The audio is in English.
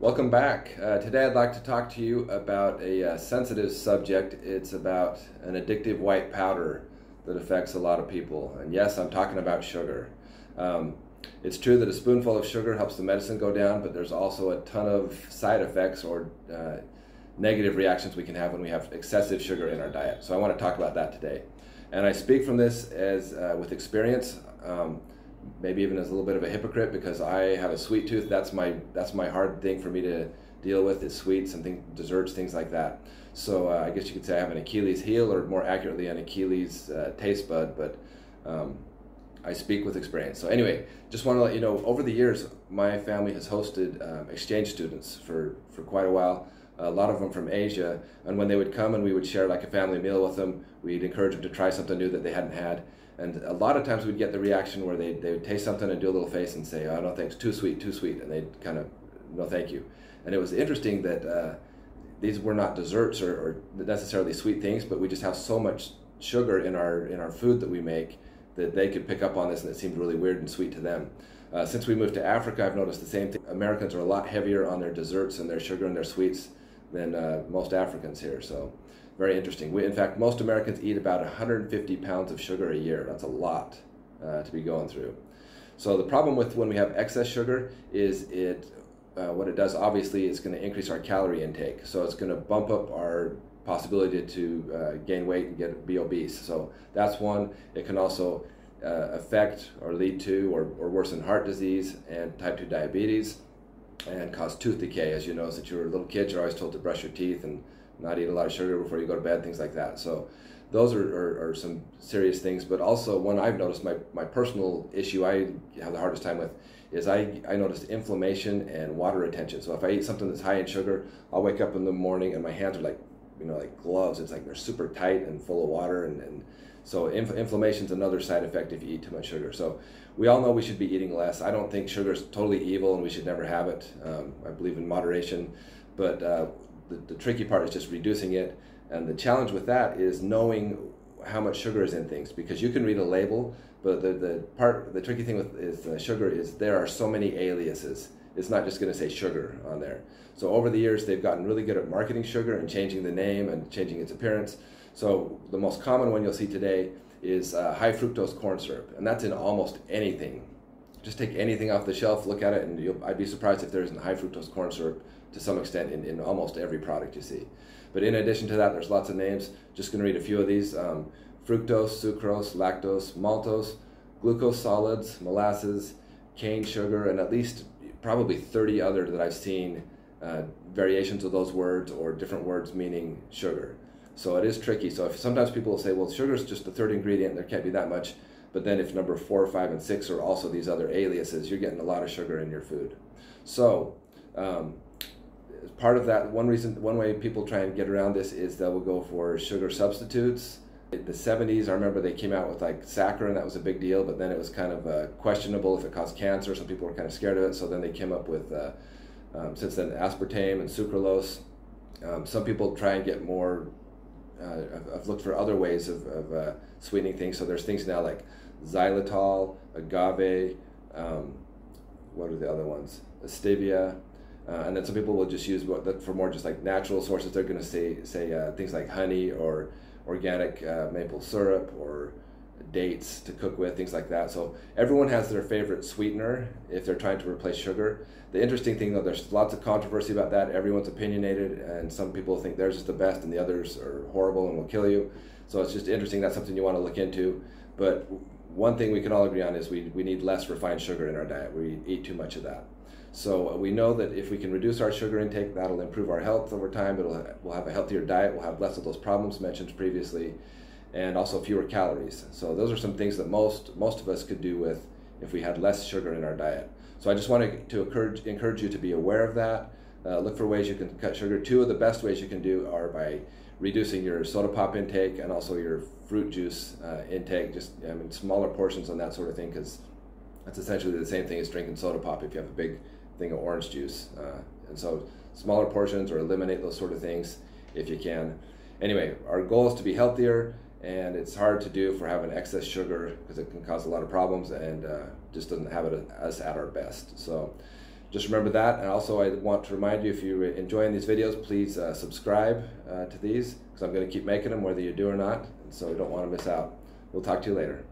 Welcome back. Uh, today I'd like to talk to you about a uh, sensitive subject. It's about an addictive white powder that affects a lot of people. And yes, I'm talking about sugar. Um, it's true that a spoonful of sugar helps the medicine go down, but there's also a ton of side effects or uh, negative reactions we can have when we have excessive sugar in our diet. So I want to talk about that today. And I speak from this as uh, with experience. Um, maybe even as a little bit of a hypocrite because I have a sweet tooth. That's my that's my hard thing for me to deal with is sweets and things, desserts, things like that. So uh, I guess you could say I have an Achilles heel, or more accurately, an Achilles uh, taste bud. But um, I speak with experience. So anyway, just want to let you know. Over the years, my family has hosted um, exchange students for for quite a while. A lot of them from Asia, and when they would come and we would share like a family meal with them, we'd encourage them to try something new that they hadn't had and a lot of times we'd get the reaction where they, they would taste something and do a little face and say, oh, no thanks, too sweet, too sweet. And they'd kind of, no thank you. And it was interesting that uh, these were not desserts or, or, necessarily sweet things, but we just have so much sugar in our, in our food that we make that they could pick up on this and it seemed really weird and sweet to them. Uh, since we moved to Africa, I've noticed the same thing. Americans are a lot heavier on their desserts and their sugar and their sweets than uh, most Africans here. So very interesting. We, in fact, most Americans eat about 150 pounds of sugar a year. That's a lot uh, to be going through. So the problem with when we have excess sugar is it, uh, what it does obviously is going to increase our calorie intake. So it's going to bump up our possibility to uh, gain weight and get be obese. So that's one. It can also uh, affect or lead to or, or worsen heart disease and type 2 diabetes and cause tooth decay. As you know, since you were little kids, you're always told to brush your teeth and not eat a lot of sugar before you go to bed, things like that. So those are, are, are, some serious things. But also one I've noticed, my, my personal issue I have the hardest time with is I, I noticed inflammation and water retention. So if I eat something that's high in sugar, I'll wake up in the morning and my hands are like, you know, like gloves. It's like they're super tight and full of water. And, and so inf- inflammation is another side effect if you eat too much sugar. So we all know we should be eating less. I don't think sugar is totally evil and we should never have it. Um, I believe in moderation. But uh, the, the tricky part is just reducing it. And the challenge with that is knowing how much sugar is in things because you can read a label, but the, the part the tricky thing with is uh, sugar is there are so many aliases. It's not just going to say sugar on there. So over the years, they've gotten really good at marketing sugar and changing the name and changing its appearance. So the most common one you'll see today is uh, high fructose corn syrup, and that's in almost anything. Just take anything off the shelf, look at it, and I'd be surprised if there isn't high fructose corn syrup to some extent in, in almost every product you see. But in addition to that, there's lots of names. Just going to read a few of these. Um, fructose, sucrose, lactose, maltose, glucose solids, molasses, cane sugar, and at least probably 30 other that I've seen uh, variations of those words or different words meaning sugar. So it is tricky. So if sometimes people will say, well, sugar is just the third ingredient, there can't be that much. But then if number four, five, and six are also these other aliases, you're getting a lot of sugar in your food. So um, part of that, one reason, one way people try and get around this is they will go for sugar substitutes. In the 70s, I remember they came out with like saccharin, that was a big deal, but then it was kind of uh, questionable if it caused cancer. Some people were kind of scared of it, so then they came up with, uh, um, since then, aspartame and sucralose. Um, some people try and get more, uh, I've, looked for other ways of, of uh, sweetening things. So there's things now like xylitol, agave, um, what are the other ones? Stevia, uh, and then some people will just use what for more just like natural sources. They're going to say say uh, things like honey or organic uh, maple syrup or dates to cook with, things like that. So everyone has their favorite sweetener if they're trying to replace sugar. The interesting thing though, there's lots of controversy about that. Everyone's opinionated, and some people think theirs is the best, and the others are horrible and will kill you. So it's just interesting. That's something you want to look into. But one thing we can all agree on is we, we need less refined sugar in our diet. We eat too much of that. So uh, we know that if we can reduce our sugar intake, that'll improve our health over time. It'll we'll have a healthier diet. We'll have less of those problems mentioned previously, and also fewer calories. So those are some things that most most of us could do with if we had less sugar in our diet. So I just wanted to encourage encourage you to be aware of that. Uh, look for ways you can cut sugar. Two of the best ways you can do are by reducing your soda pop intake and also your fruit juice uh, intake. Just I mean smaller portions on that sort of thing because that's essentially the same thing as drinking soda pop if you have a big thing of orange juice. Uh, and so smaller portions or eliminate those sort of things if you can. Anyway, our goal is to be healthier and it's hard to do for having excess sugar because it can cause a lot of problems and uh, just doesn't have it us at our best. So just remember that. And also, I want to remind you if you're enjoying these videos, please uh, subscribe uh, to these because I'm going to keep making them whether you do or not. And so you don't want to miss out. We'll talk to you later.